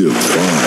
divine.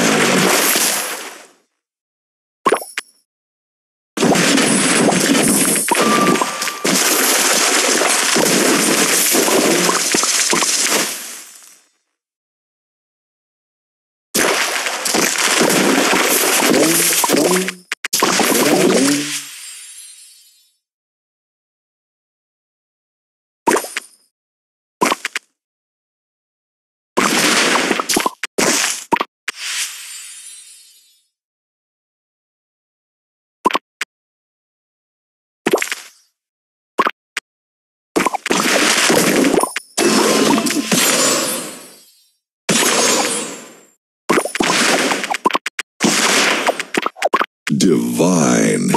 Divine.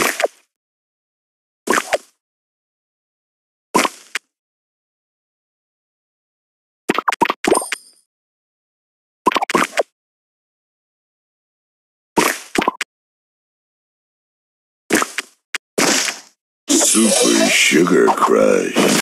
Super Sugar Crush.